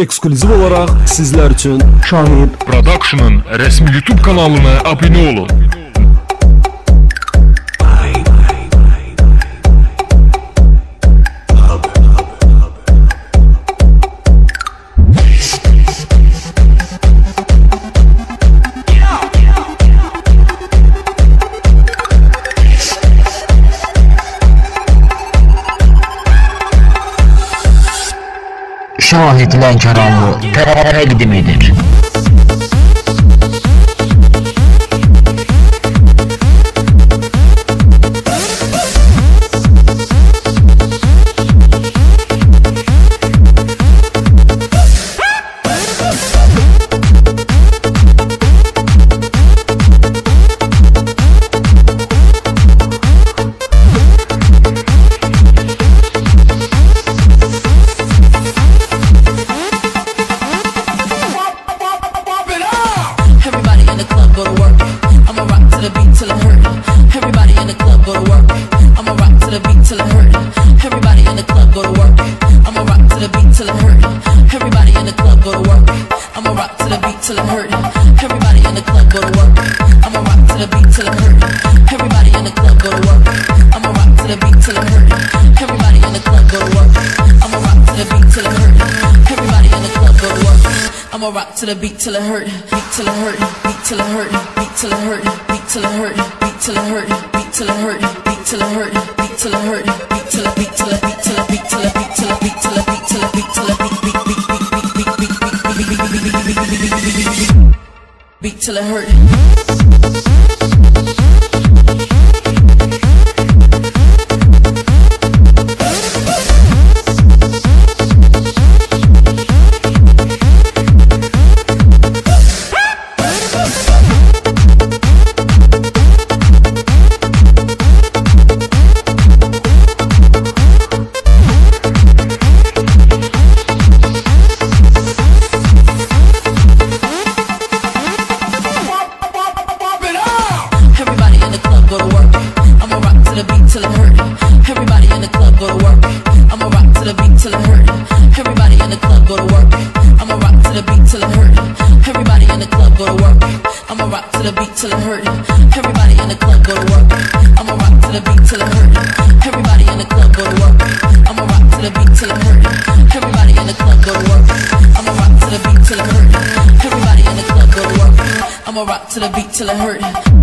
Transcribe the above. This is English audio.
Ekskluziv olaraq sizlər üçün Şahid Production'ın resmi YouTube kanalına abone olun. vahyedilen karanlığı terörlere gidimidir. The beat hurt. Everybody in the club go to work. I'ma rock to the beat till it hurt. Everybody in the club go to work. I'ma rock to the beat till it hurt. Everybody in the club go to work. I'ma rock to the beat till it hurt. Beat till it hurt. Beat till it hurt. Beat till it hurt. Beat till it hurt. Beat till it hurt. Beat till it hurt. Beat till it hurt. Beat till it hurt. Beat till it beat till it beat till it beat till it beat till it beat till it beat till it beat till it beat beat beat beat beat beat beat beat beat beat beat beat beat beat beat beat till it hurt. Till hurt. Everybody in the club go to work. I'ma rock to the beat till it hurt. Everybody in the club go to work. I'ma rock to the beat till it hurt. Everybody in the club go to work. I'ma rock to the beat till it hurt. Everybody in the club go to work. I'ma rock to the beat till it hurt. Everybody in the club go to work. I'ma rock to the beat till it hurt. Everybody in the club go to work. I'ma rock to the beat till it hurt.